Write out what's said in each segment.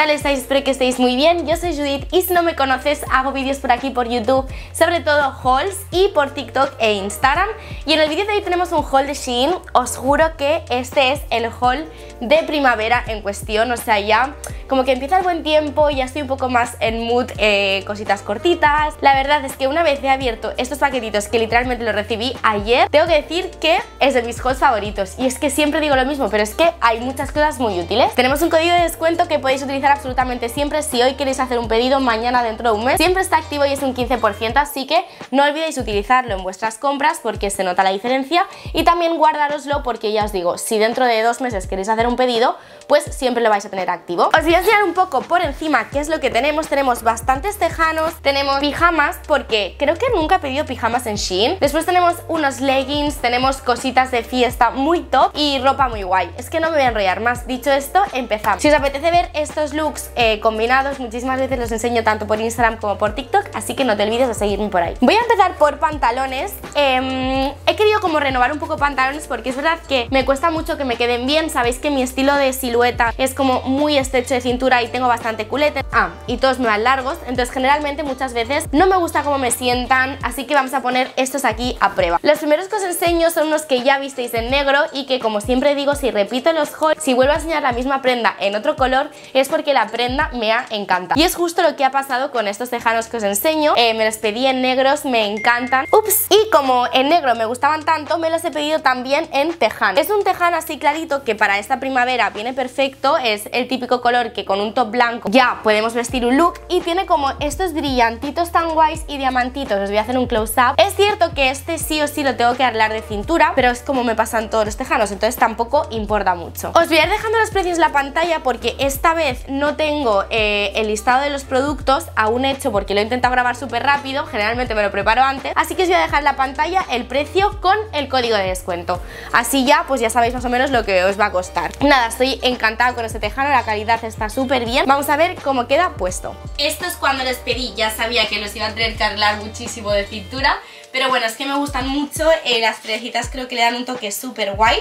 tal estáis? Espero que estéis muy bien, yo soy Judith y si no me conoces hago vídeos por aquí por YouTube, sobre todo hauls y por TikTok e Instagram y en el vídeo de hoy tenemos un haul de Shein, os juro que este es el haul de primavera en cuestión, o sea ya como que empieza el buen tiempo, ya estoy un poco más en mood, eh, cositas cortitas. La verdad es que una vez he abierto estos paquetitos que literalmente los recibí ayer, tengo que decir que es de mis hauls favoritos. Y es que siempre digo lo mismo, pero es que hay muchas cosas muy útiles. Tenemos un código de descuento que podéis utilizar absolutamente siempre si hoy queréis hacer un pedido mañana dentro de un mes. Siempre está activo y es un 15%, así que no olvidéis utilizarlo en vuestras compras porque se nota la diferencia y también guardároslo porque ya os digo, si dentro de dos meses queréis hacer un pedido, pues siempre lo vais a tener activo. Os enseñar un poco por encima qué es lo que tenemos. Tenemos bastantes tejanos, tenemos pijamas, porque creo que nunca he pedido pijamas en Shein. Después tenemos unos leggings, tenemos cositas de fiesta muy top y ropa muy guay. Es que no me voy a enrollar más. Dicho esto, empezamos. Si os apetece ver estos looks eh, combinados, muchísimas veces los enseño tanto por Instagram como por TikTok, así que no te olvides de seguirme por ahí. Voy a empezar por pantalones. Em, he querido como renovar un poco pantalones porque es verdad que me cuesta mucho que me queden bien. Sabéis que mi estilo de silueta es como muy estrecho de cintura y tengo bastante culete. Ah, y todos me van largos, entonces generalmente muchas veces no me gusta cómo me sientan, así que vamos a poner estos aquí a prueba. Los primeros que os enseño son unos que ya visteis en negro y que como siempre digo, si repito los hauls, si vuelvo a enseñar la misma prenda en otro color, es porque la prenda me ha encantado. Y es justo lo que ha pasado con estos tejanos que os enseño, eh, me los pedí en negros, me encantan. Ups, y como en negro me gustaban tanto, me los he pedido también en tejano. Es un tejano así clarito que para esta primavera viene perfecto, es el típico color que con un top blanco ya podemos vestir un look y tiene como estos brillantitos tan guays y diamantitos, os voy a hacer un close-up. Es cierto que este sí o sí lo tengo que arreglar de cintura, pero es como me pasan todos los tejanos, entonces tampoco importa mucho. Os voy a ir dejando los precios en la pantalla porque esta vez no tengo eh, el listado de los productos aún hecho porque lo he intentado grabar súper rápido, generalmente me lo preparo antes, así que os voy a dejar en la pantalla el precio con el código de descuento. Así ya, pues ya sabéis más o menos lo que os va a costar. Nada, estoy encantada con este tejano, la calidad está súper bien. Vamos a ver cómo queda puesto. Esto es cuando les pedí, ya sabía que los iba a tener que arreglar muchísimo de cintura, pero bueno, es que me gustan mucho, eh, las fresitas creo que le dan un toque súper guay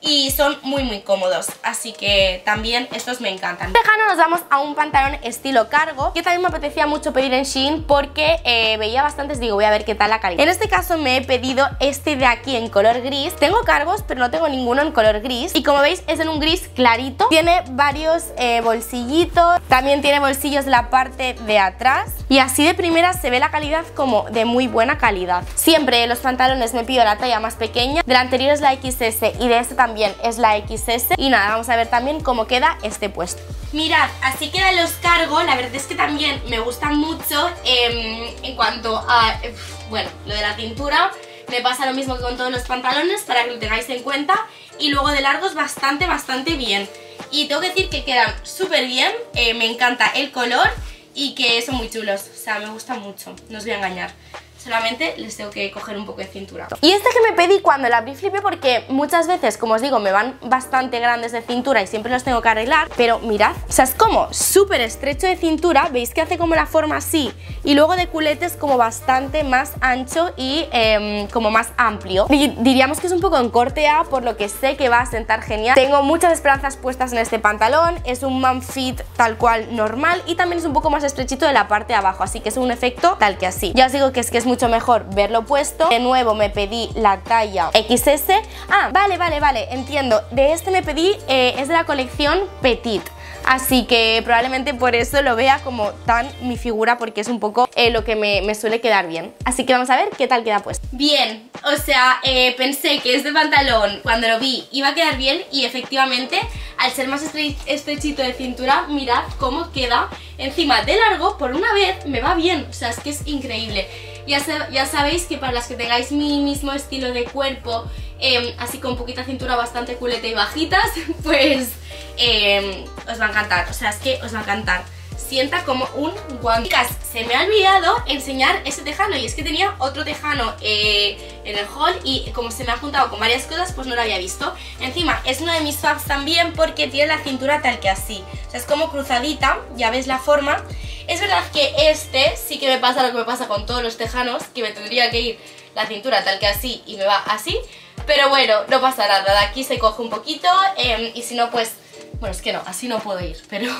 y son muy muy cómodos, así que también estos me encantan. Tejano nos vamos a un pantalón estilo cargo, que también me apetecía mucho pedir en Shein porque eh, veía bastantes, digo voy a ver qué tal la calidad. En este caso me he pedido este de aquí en color gris, tengo cargos pero no tengo ninguno en color gris. Y como veis es en un gris clarito, tiene varios eh, bolsillitos, también tiene bolsillos la parte de atrás. Y así de primera se ve la calidad como de muy buena calidad. Siempre los pantalones me pido la talla más pequeña, del anterior es la XS y de este también también es la XS y nada, vamos a ver también cómo queda este puesto. Mirad, así quedan los cargos, la verdad es que también me gustan mucho em, en cuanto a, bueno, lo de la cintura, me pasa lo mismo que con todos los pantalones para que lo tengáis en cuenta. Y luego de largos bastante, bastante bien. Y tengo que decir que quedan súper bien, eh, me encanta el color y que son muy chulos, o sea, me gustan mucho, no os voy a engañar solamente les tengo que coger un poco de cintura. Y este que me pedí cuando la abrí flipé porque muchas veces, como os digo, me van bastante grandes de cintura y siempre los tengo que arreglar, pero mirad, o sea, es como súper estrecho de cintura, veis que hace como la forma así, y luego de culete es como bastante más ancho y em, como más amplio. diríamos que es un poco en corte A, por lo que sé que va a sentar genial. Tengo muchas esperanzas puestas en este pantalón, es un man fit tal cual normal y también es un poco más estrechito de la parte de abajo, así que es un efecto tal que así. Ya os digo que es que es muy mejor verlo puesto. De nuevo me pedí la talla XS. Ah, vale, vale, vale, entiendo. De este me pedí, eh, es de la colección Petit. Así que probablemente por eso lo vea como tan mi figura porque es un poco eh, lo que me, suele quedar bien. Así que vamos a ver qué tal queda puesto. Bien, o sea, eh, pensé que este pantalón cuando lo vi iba a quedar bien y efectivamente al ser más estrechito de cintura, mirad cómo queda encima de largo, por una vez me va bien, o sea, es que es increíble. Ya, sabéis que para las que tengáis mi mismo estilo de cuerpo, em, así con poquita cintura bastante culeta y bajitas, pues em, os va a encantar. O sea, es que os va a encantar. Sienta como un guante. Chicas, se me ha olvidado enseñar ese tejano y es que tenía otro tejano eh, en el haul y como se me ha juntado con varias cosas, pues no lo había visto. Encima, es uno de mis faves también porque tiene la cintura tal que así. O sea, es como cruzadita, ya veis la forma. Es verdad que este sí que me pasa lo que me pasa con todos los tejanos, que me tendría que ir la cintura tal que así y me va así. Pero bueno, no pasa nada, de aquí se coge un poquito em, y si no pues Bueno, es que no, así no puedo ir, pero,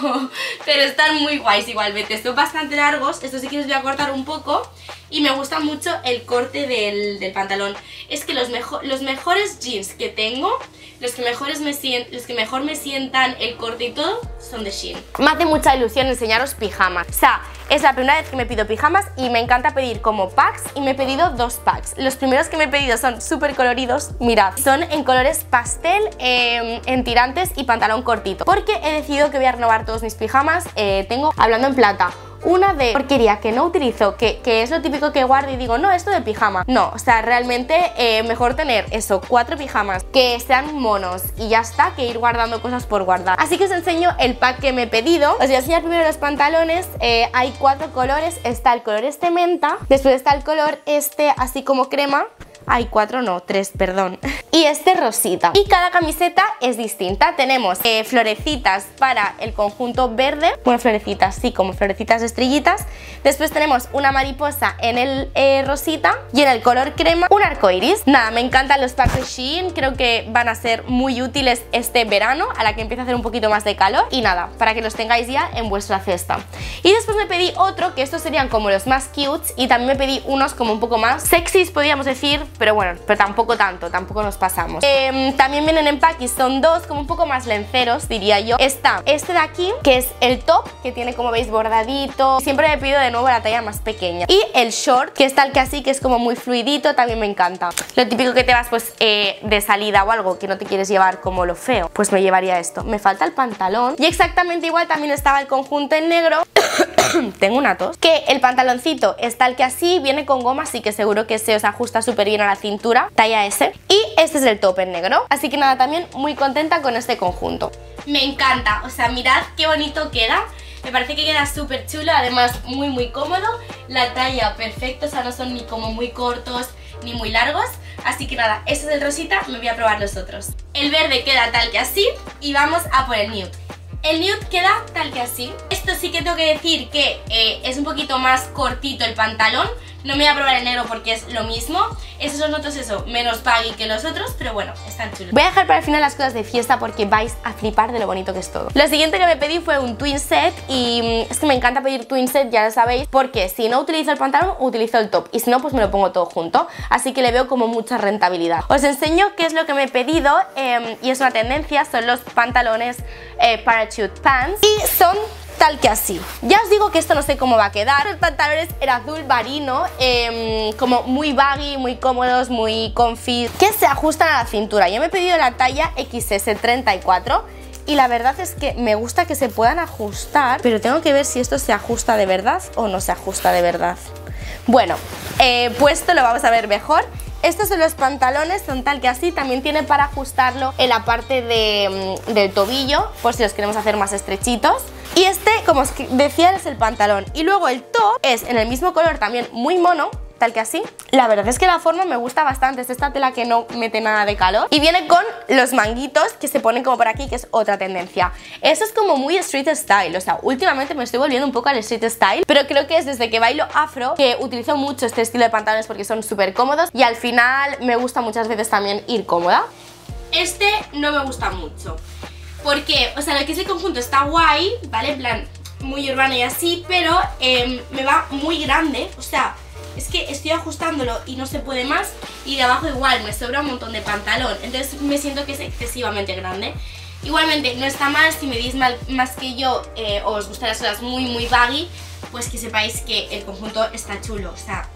pero están muy guays igualmente. Son bastante largos, estos sí que los voy a cortar un poco. Y me gusta mucho el corte del, pantalón. Es que los, los mejores jeans que tengo, los que, mejores me los que mejor me sientan el corte y todo, son de Shein. Me hace mucha ilusión enseñaros pijamas. O sea, es la primera vez que me pido pijamas y me encanta pedir como packs y me he pedido dos packs. Los primeros que me he pedido son súper coloridos, mirad, son en colores pastel, em, en tirantes y pantalón cortito. Porque he decidido que voy a renovar todos mis pijamas, eh, tengo, hablando en plata, una de porquería que no utilizo, que, es lo típico que guardo y digo, no, esto de pijama. No, o sea, realmente eh, mejor tener eso, cuatro pijamas que sean monos y ya está, que ir guardando cosas por guardar. Así que os enseño el pack que me he pedido. Os voy a enseñar primero los pantalones. Eh, hay cuatro colores. Está el color este menta, después está el color este así como crema, hay cuatro, no, tres, perdón. Y este rosita. Y cada camiseta es distinta. Tenemos eh, florecitas para el conjunto verde. Bueno, florecitas, sí, como florecitas estrellitas. Después tenemos una mariposa en el eh, rosita y en el color crema un arco iris. Nada, me encantan los packs de Shein. Creo que van a ser muy útiles este verano, a la que empieza a hacer un poquito más de calor. Y nada, para que los tengáis ya en vuestra cesta. Y después me pedí otro, que estos serían como los más cutes. Y también me pedí unos como un poco más sexys, podríamos decir, pero bueno, pero tampoco tanto, tampoco nos pasamos. Em, también vienen en y son dos como un poco más lenceros, diría yo. Está este de aquí, que es el top, que tiene como veis bordadito. Siempre me pido de nuevo la talla más pequeña. Y el short, que es tal que así, que es como muy fluidito, también me encanta. Lo típico que te vas pues eh, de salida o algo que no te quieres llevar como lo feo, pues me llevaría esto. Me falta el pantalón. Y exactamente igual también estaba el conjunto en negro. Tengo una tos. Que el pantaloncito es tal que así, viene con goma, así que seguro que se os ajusta súper bien a la cintura, talla S. Y este es el top en negro. Así que nada, también muy contenta con este conjunto. Me encanta, o sea, mirad qué bonito queda. Me parece que queda súper chulo, además muy muy cómodo. La talla perfecta, o sea, no son ni como muy cortos ni muy largos. Así que nada, este es el rosita, me voy a probar los otros. El verde queda tal que así y vamos a por el nude. El nude queda tal que así. Esto sí que tengo que decir que eh, es un poquito más cortito el pantalón, no me voy a probar el negro porque es lo mismo. Estos son otros, eso, menos baggy que los otros, pero bueno, están chulos. Voy a dejar para el final las cosas de fiesta porque vais a flipar de lo bonito que es todo. Lo siguiente que me pedí fue un twin set y mm, es que me encanta pedir twin set, ya lo sabéis, porque si no utilizo el pantalón, utilizo el top y si no, pues me lo pongo todo junto. Así que le veo como mucha rentabilidad. Os enseño qué es lo que me he pedido em, y es una tendencia, son los pantalones eh, parachute pants y son tal que así. Ya os digo que esto no sé cómo va a quedar. Los pantalones el azul marino, em, como muy baggy, muy cómodos, muy comfy, que se ajustan a la cintura. Yo me he pedido la talla XS34 y la verdad es que me gusta que se puedan ajustar, pero tengo que ver si esto se ajusta de verdad o no se ajusta de verdad. Bueno, eh, puesto lo vamos a ver mejor. Estos son los pantalones, son tal que así, también tiene para ajustarlo en la parte mm, del tobillo, por si los queremos hacer más estrechitos. Y este, como os decía, es el pantalón. Y luego el top es en el mismo color, también muy mono, tal que así. La verdad es que la forma me gusta bastante, es esta tela que no mete nada de calor. Y viene con los manguitos que se ponen como por aquí, que es otra tendencia. Eso es como muy street style, o sea, últimamente me estoy volviendo un poco al street style, pero creo que es desde que bailo afro que utilizo mucho este estilo de pantalones porque son súper cómodos y al final me gusta muchas veces también ir cómoda. Este no me gusta mucho. Porque, o sea, lo que es el conjunto está guay, ¿vale? En plan, muy urbano y así, pero em, me va muy grande, o sea, es que estoy ajustándolo y no se puede más y de abajo igual me sobra un montón de pantalón, entonces me siento que es excesivamente grande. Igualmente, no está mal, si me dis más que yo eh, o os gustan las cosas muy muy baggy, pues que sepáis que el conjunto está chulo, o sea,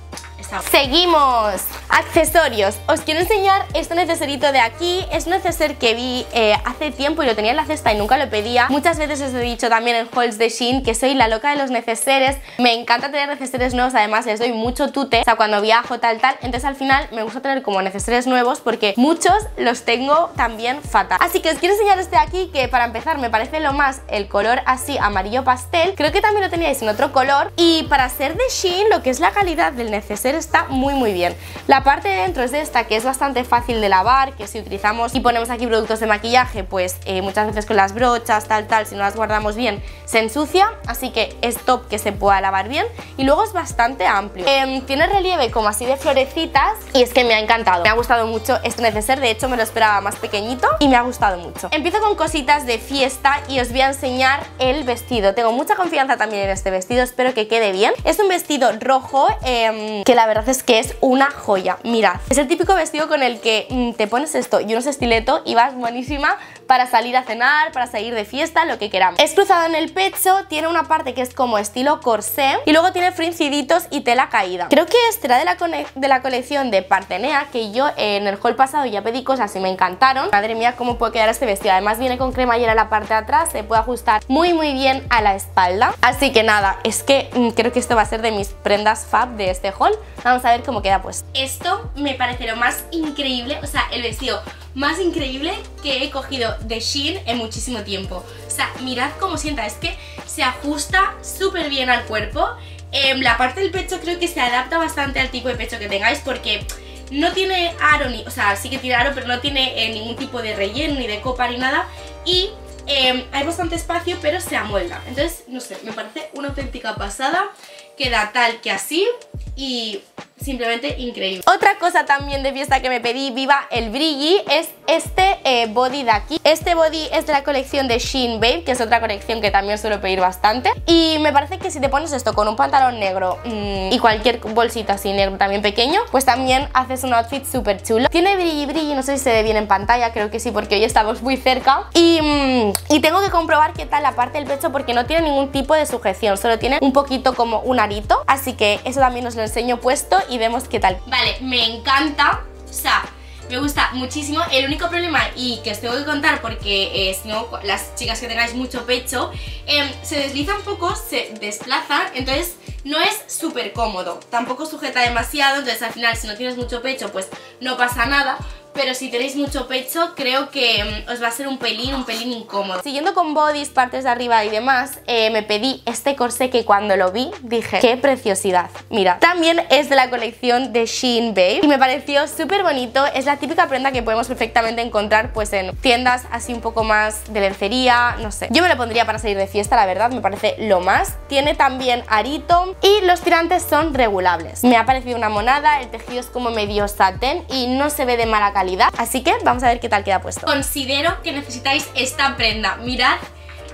Seguimos, accesorios. Os quiero enseñar este neceserito de aquí. Es un neceser que vi eh, hace tiempo y lo tenía en la cesta y nunca lo pedía. Muchas veces os he dicho también en hauls de Shein que soy la loca de los neceseres. Me encanta tener neceseres nuevos, además les doy mucho tute, o sea, cuando viajo tal tal. Entonces al final me gusta tener como neceseres nuevos porque muchos los tengo también fatal. Así que os quiero enseñar este de aquí que para empezar me parece lo más el color así amarillo pastel. Creo que también lo teníais en otro color y para ser de Shein lo que es la calidad del neceser está muy muy bien. La parte de dentro es de esta que es bastante fácil de lavar, que si utilizamos y ponemos aquí productos de maquillaje, pues eh, muchas veces con las brochas, tal, tal, si no las guardamos bien, se ensucia, así que es top que se pueda lavar bien y luego es bastante amplio. Em, tiene relieve como así de florecitas y es que me ha encantado. Me ha gustado mucho este neceser, de hecho me lo esperaba más pequeñito y me ha gustado mucho. Empiezo con cositas de fiesta y os voy a enseñar el vestido. Tengo mucha confianza también en este vestido, espero que quede bien. Es un vestido rojo em, que la verdad es que es una joya. Mirad, es el típico vestido con el que mm, te pones esto y unos estiletos y vas buenísima para salir a cenar, para salir de fiesta, lo que queramos. Es cruzado en el pecho, tiene una parte que es como estilo corsé y luego tiene frinciditos y tela caída. Creo que este era de la, colección de Partenea, que yo en el haul pasado ya pedí cosas y me encantaron. Madre mía, cómo puede quedar este vestido. Además viene con cremallera en la parte de atrás, se puede ajustar muy muy bien a la espalda. Así que nada, es que mm, creo que esto va a ser de mis prendas fab de este haul. Vamos a ver cómo queda pues. Esto me parece lo más increíble, o sea, el vestido más increíble que he cogido de Shein en muchísimo tiempo. O sea, mirad cómo sienta, es que se ajusta súper bien al cuerpo. Em, la parte del pecho creo que se adapta bastante al tipo de pecho que tengáis porque no tiene aro, ni, o sea, sí que tiene aro, pero no tiene eh, ningún tipo de relleno, ni de copa, ni nada. Y em, hay bastante espacio, pero se amolda. Entonces, no sé, me parece una auténtica pasada. Queda tal que así y simplemente increíble. Otra cosa también de fiesta que me pedí, viva el brilli, es este eh, body de aquí. Este body es de la colección de Shein Babe, que es otra colección que también suelo pedir bastante. Y me parece que si te pones esto con un pantalón negro mm, y cualquier bolsita así negro también pequeño, pues también haces un outfit súper chulo. Tiene brilli brilli, no sé si se ve bien en pantalla, creo que sí, porque hoy estamos muy cerca. Y, mm, y tengo que comprobar qué tal la parte del pecho porque no tiene ningún tipo de sujeción, solo tiene un poquito como un arito. Así que eso también os lo enseño puesto y vemos qué tal. Vale, me encanta, o sea, me gusta muchísimo. El único problema, y que os tengo que contar porque eh, si no, las chicas que tengáis mucho pecho, em, se desliza un poco, se desplaza, entonces no es súper cómodo. Tampoco sujeta demasiado, entonces al final si no tienes mucho pecho, pues no pasa nada pero si tenéis mucho pecho creo que mm, os va a ser un pelín, un pelín incómodo. Siguiendo con bodies, partes de arriba y demás, eh, me pedí este corsé que cuando lo vi dije, qué preciosidad. Mira, también es de la colección de Shein Babe y me pareció súper bonito. Es la típica prenda que podemos perfectamente encontrar pues en tiendas así un poco más de lencería, no sé. Yo me lo pondría para salir de fiesta, la verdad, me parece lo más. Tiene también arito y los tirantes son regulables. Me ha parecido una monada, el tejido es como medio satén y no se ve de mala calidad Así que vamos a ver qué tal queda puesto. Considero que necesitáis esta prenda. Mirad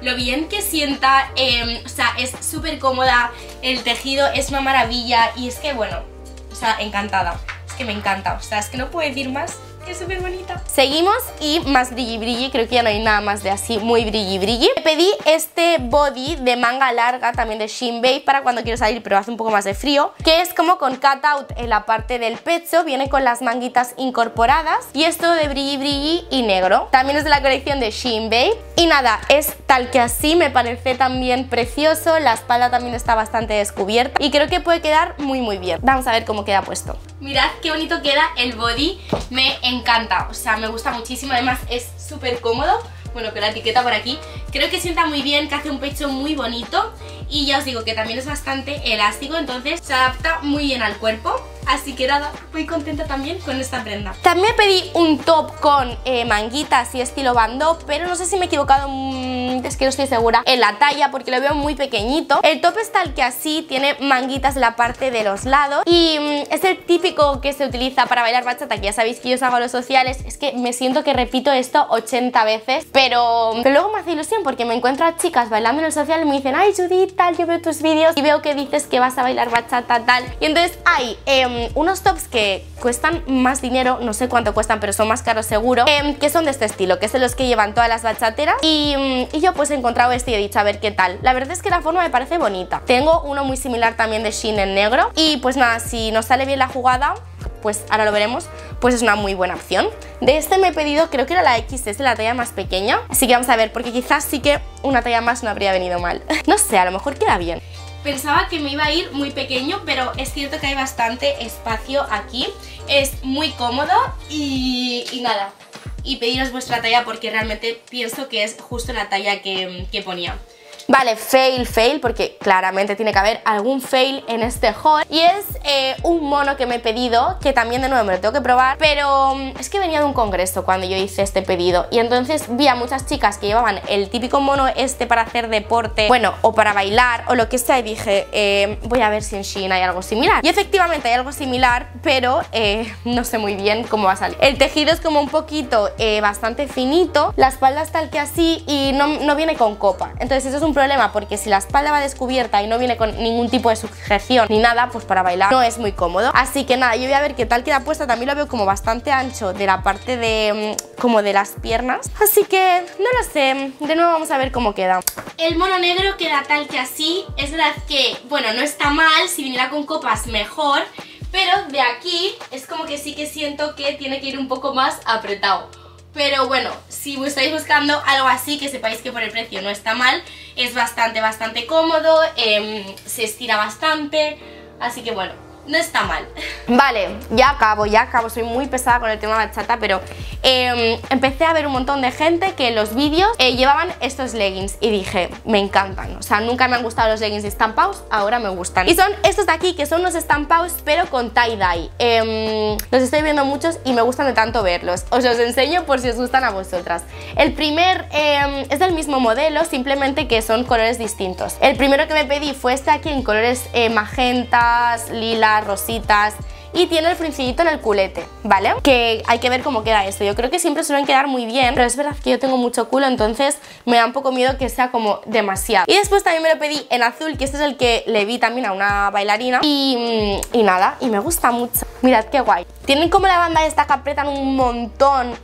lo bien que sienta, em, o sea, es súper cómoda, el tejido es una maravilla y es que, bueno, o sea, encantada. Es que me encanta, o sea, es que no puedo decir más es súper bonita. Seguimos y más brilli brilli, creo que ya no hay nada más de así muy brilli brilli. Me pedí este body de manga larga, también de Shein Babe, para cuando quiero salir pero hace un poco más de frío, que es como con cutout en la parte del pecho, viene con las manguitas incorporadas y esto de brilli brilli y negro. También es de la colección de Shein Babe y nada, es tal que así, me parece también precioso, la espalda también está bastante descubierta y creo que puede quedar muy muy bien. Vamos a ver cómo queda puesto. Mirad qué bonito queda el body, me encanta, o sea, me gusta muchísimo, además es súper cómodo bueno, con la etiqueta por aquí. Creo que sienta muy bien, que hace un pecho muy bonito y ya os digo que también es bastante elástico, entonces se adapta muy bien al cuerpo. Así que nada, muy contenta también con esta prenda. También pedí un top con eh, manguitas y estilo bando, pero no sé si me he equivocado, mm, es que no estoy segura, en la talla porque lo veo muy pequeñito. El top es tal que así, tiene manguitas en la parte de los lados y mm, es el típico que se utiliza para bailar bachata, que ya sabéis que yo os hago los sociales, es que me siento que repito esto 80 veces, pero, pero luego me hace ilusión porque me encuentro a chicas bailando en el social y me dicen, ay Judith, tal, yo veo tus vídeos y veo que dices que vas a bailar bachata, tal. Y entonces hay em, unos tops que cuestan más dinero, no sé cuánto cuestan, pero son más caros seguro, em, que son de este estilo, que son los que llevan todas las bachateras. Y, mm, y, yo pues he encontrado este y he dicho a ver qué tal. La verdad es que la forma me parece bonita. Tengo uno muy similar también de Shein en negro y pues nada, si nos sale bien la jugada, pues ahora lo veremos, pues es una muy buena opción. De este me he pedido, creo que era la XS, la talla más pequeña, así que vamos a ver, porque quizás sí que una talla más no habría venido mal. no sé, a lo mejor queda bien. Pensaba que me iba a ir muy pequeño, pero es cierto que hay bastante espacio aquí. Es muy cómodo y, nada. Y pediros vuestra talla porque realmente pienso que es justo la talla que, que ponía. Vale, fail, fail, porque claramente tiene que haber algún fail en este haul. Y es eh, un mono que me he pedido, que también de nuevo me lo tengo que probar, pero mm, es que venía de un congreso cuando yo hice este pedido. Y entonces vi a muchas chicas que llevaban el típico mono este para hacer deporte, bueno, o para bailar, o lo que sea, y dije, eh, voy a ver si en Shein hay algo similar. Y efectivamente hay algo similar, pero eh, no sé muy bien cómo va a salir. El tejido es como un poquito bastante finito, la espalda está tal que así y no, no viene con copa. Entonces eso es un problema porque si la espalda va descubierta y no viene con ningún tipo de sujeción ni nada, pues para bailar no es muy cómodo. Así que nada, yo voy a ver qué tal queda puesta. También lo veo como bastante ancho de la parte de mm, como de las piernas. Así que no lo sé. De nuevo vamos a ver cómo queda. El mono negro queda tal que así. Es verdad que, bueno, no está mal. Si viniera con copas mejor. Pero de aquí es como que sí que siento que tiene que ir un poco más apretado. Pero bueno, si estáis buscando algo así, que sepáis que por el precio no está mal, es bastante, bastante cómodo, em, se estira bastante, así que bueno, no está mal. Vale, ya acabo, ya acabo, soy muy pesada con el tema bachata, pero em, empecé a ver un montón de gente que en los vídeos eh, llevaban estos leggings y dije, me encantan, o sea, nunca me han gustado los leggings estampados, ahora me gustan. Y son estos de aquí, que son unos estampados, pero con tie-dye. Em, los estoy viendo muchos y me gustan de tanto verlos. Os los enseño por si os gustan a vosotras. El primer em, es del mismo modelo, simplemente que son colores distintos. El primero que me pedí fue este aquí en colores eh, magentas, lilas, rositas y tiene el frincillito en el culete, ¿vale? Que hay que ver cómo queda esto. Yo creo que siempre suelen quedar muy bien, pero es verdad que yo tengo mucho culo, entonces me da un poco miedo que sea como demasiado. Y después también me lo pedí en azul, que este es el que le vi también a una bailarina. Y, y nada, y me gusta mucho. Mirad qué guay. Tienen como la banda esta que apretan un montón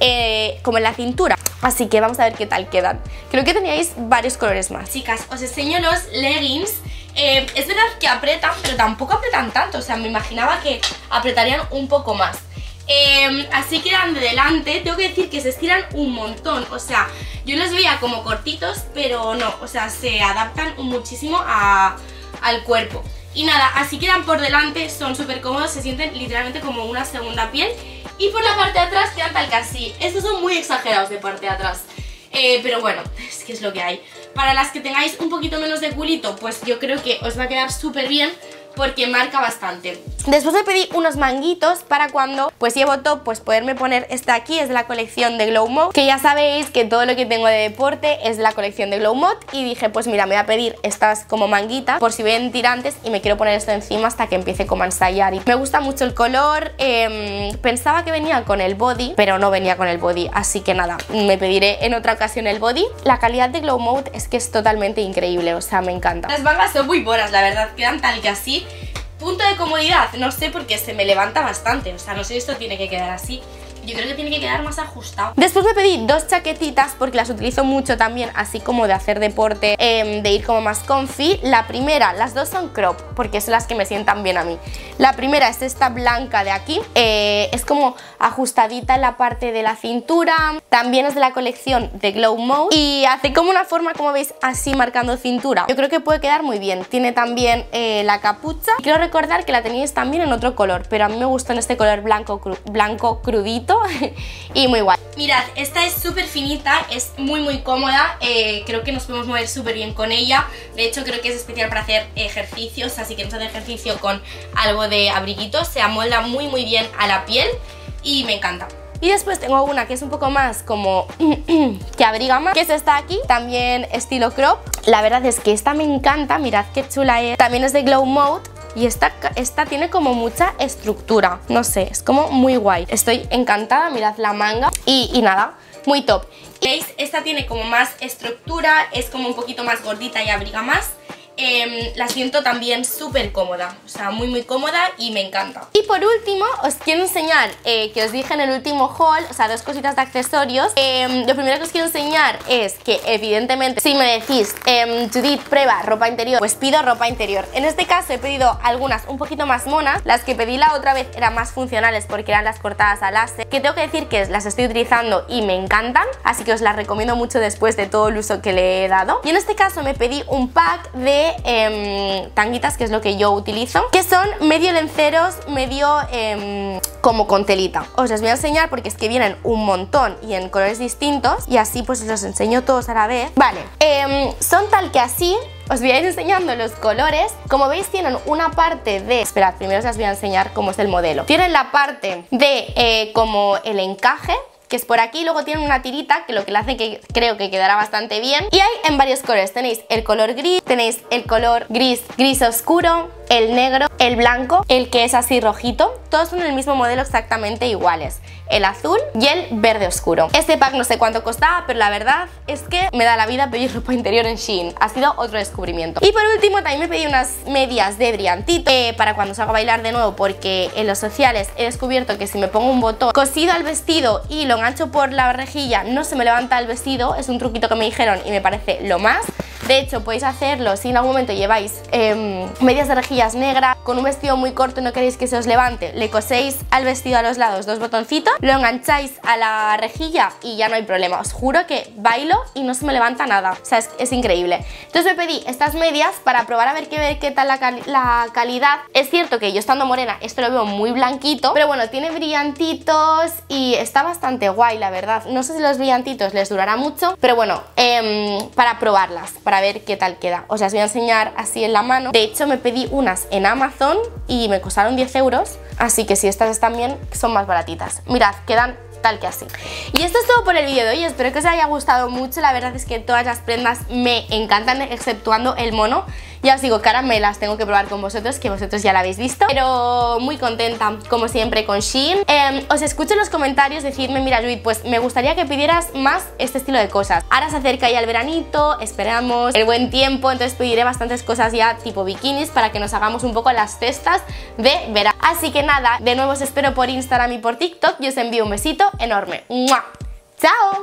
eh, como en la cintura. Así que vamos a ver qué tal quedan. Creo que teníais varios colores más. Chicas, os enseño los leggings eh, es verdad que apretan, pero tampoco apretan tanto, o sea, me imaginaba que apretarían un poco más. Eh, así quedan de delante, tengo que decir que se estiran un montón, o sea, yo los veía como cortitos, pero no, o sea, se adaptan muchísimo al cuerpo. Y nada, así quedan por delante, son súper cómodos, se sienten literalmente como una segunda piel. Y por la parte de atrás quedan tal que así, estos son muy exagerados de parte de atrás. Eh, pero bueno, es que es lo que hay. Para las que tengáis un poquito menos de culito, pues yo creo que os va a quedar súper bien porque marca bastante. Después me pedí unos manguitos para cuando pues llevo top, pues poderme poner este aquí, es de la colección de Glow Mode, que ya sabéis que todo lo que tengo de deporte es la colección de Glow Mode y dije pues mira, me voy a pedir estas como manguitas por si ven tirantes y me quiero poner esto encima hasta que empiece como a ensayar. Y me gusta mucho el color, em, pensaba que venía con el body, pero no venía con el body, así que nada, me pediré en otra ocasión el body. La calidad de Glow Mode es que es totalmente increíble, o sea, me encanta. Las mangas son muy buenas, la verdad, quedan tal que así Punto de comodidad, no sé porque se me levanta bastante, o sea, no sé si esto tiene que quedar así yo creo que tiene que quedar más ajustado. Después me pedí dos chaquetitas porque las utilizo mucho también, así como de hacer deporte, em, de ir como más comfy. La primera, las dos son crop, porque son las que me sientan bien a mí. La primera es esta blanca de aquí, eh, es como ajustadita en la parte de la cintura, también es de la colección de Glow Mode y hace como una forma, como veis, así marcando cintura. Yo creo que puede quedar muy bien. Tiene también eh, la capucha. Quiero recordar que la tenéis también en otro color, pero a mí me gusta en este color blanco, blanco crudito y muy guay. Mirad, esta es súper finita, es muy muy cómoda, eh, creo que nos podemos mover súper bien con ella. De hecho creo que es especial para hacer ejercicios, así que no hace ejercicio con algo de abriguito, se amolda muy muy bien a la piel y me encanta. Y después tengo una que es un poco más como que abriga más, que es esta aquí, también estilo crop. La verdad es que esta me encanta, mirad qué chula es. También es de Glow Mode y esta, esta tiene como mucha estructura, no sé, es como muy guay. Estoy encantada, mirad la manga y, y nada, muy top. ¿Veis? Esta tiene como más estructura, es como un poquito más gordita y abriga más. Em, la siento también súper cómoda, o sea, muy muy cómoda y me encanta. Y por último, os quiero enseñar, eh, que os dije en el último haul, o sea, dos cositas de accesorios. Em, lo primero que os quiero enseñar es que, evidentemente, si me decís, eh, Judith, prueba ropa interior, pues pido ropa interior. En este caso he pedido algunas un poquito más monas, las que pedí la otra vez eran más funcionales porque eran las cortadas a láser, que tengo que decir que las estoy utilizando y me encantan, así que os las recomiendo mucho después de todo el uso que le he dado. Y en este caso me pedí un pack de em, tanguitas, que es lo que yo utilizo, que son medio lenceros, medio em, como con telita. Os los voy a enseñar porque es que vienen un montón y en colores distintos y así pues os los enseño todos a la vez. Vale, em, son tal que así os voy a ir enseñando los colores. Como veis tienen una parte de... Esperad, primero os las voy a enseñar cómo es el modelo. Tienen la parte de eh, como el encaje, que es por aquí, luego tienen una tirita que lo que le hace que creo que quedará bastante bien. Y hay en varios colores, tenéis el color gris, tenéis el color gris, gris oscuro, el negro, el blanco, el que es así rojito, todos son el mismo modelo exactamente iguales, el azul y el verde oscuro. Este pack no sé cuánto costaba, pero la verdad es que me da la vida pedir ropa interior en Shein, ha sido otro descubrimiento. Y por último también me pedí unas medias de brillantito eh, para cuando salga a bailar de nuevo porque en los sociales he descubierto que si me pongo un botón cosido al vestido y lo engancho por la rejilla no se me levanta el vestido, es un truquito que me dijeron y me parece lo más. De hecho, podéis hacerlo si en algún momento lleváis em, medias de rejillas negras, con un vestido muy corto no queréis que se os levante, le coséis al vestido a los lados dos botoncitos, lo engancháis a la rejilla y ya no hay problema. Os juro que bailo y no se me levanta nada, o sea, es, increíble. Entonces me pedí estas medias para probar a ver qué, qué tal la, la calidad. Es cierto que yo estando morena esto lo veo muy blanquito, pero bueno, tiene brillantitos y está bastante guay, la verdad. No sé si los brillantitos les durará mucho, pero bueno, em, para probarlas, para ver qué tal queda. Os las voy a enseñar así en la mano. De hecho, me pedí unas en Amazon y me costaron 10 euros, así que si estas están bien, son más baratitas. Mirad, quedan tal que así. Y esto es todo por el vídeo de hoy, espero que os haya gustado mucho, la verdad es que todas las prendas me encantan, exceptuando el mono. Ya os digo, cara me las tengo que probar con vosotros, que vosotros ya la habéis visto. Pero muy contenta, como siempre, con Shein. Em, os escucho en los comentarios decirme, mira, Judith, pues me gustaría que pidieras más este estilo de cosas. Ahora se acerca ya el veranito, esperamos el buen tiempo, entonces pediré bastantes cosas ya tipo bikinis para que nos hagamos un poco las cestas de verano. Así que nada, de nuevo os espero por Instagram y por TikTok y os envío un besito enorme. ¡Chao!